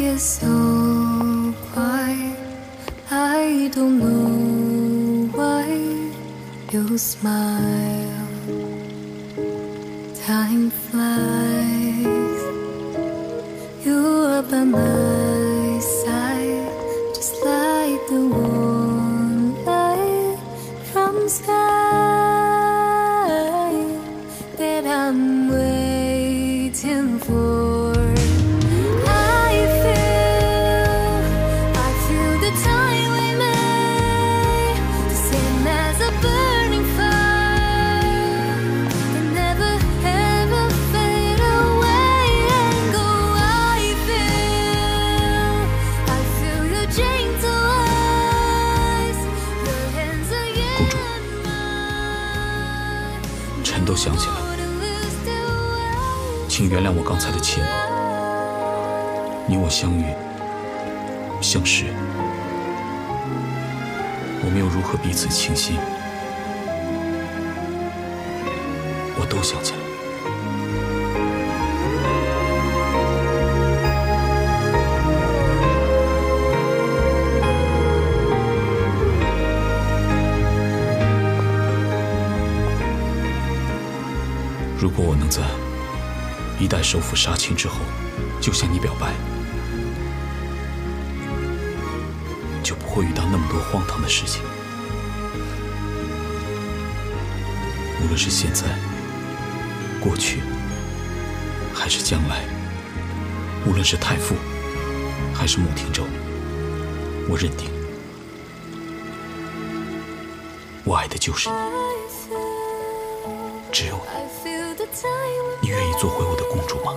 is so quiet. I don't know why you smile. Time flies. You are by my side, just like the warm 公主臣都想起来了，请原谅我刚才的怯懦。你我相遇，相识，我们又如何彼此倾心？我都想起来如果我能在一代首辅杀青之后就向你表白，就不会遇到那么多荒唐的事情。无论是现在、过去，还是将来，无论是太傅，还是穆廷州，我认定，我爱的就是你，只有你。你愿意做回我的公主吗？